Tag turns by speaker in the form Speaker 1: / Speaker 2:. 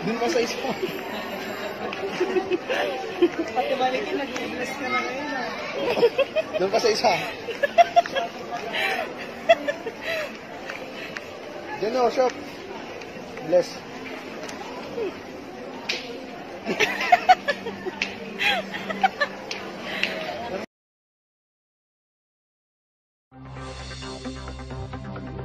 Speaker 1: Dun pa sa isa.
Speaker 2: Pati balikin, nag-bless ka na ngayon.
Speaker 1: Dun pa sa isa. Diyan o, shop. Bless. どうぞ。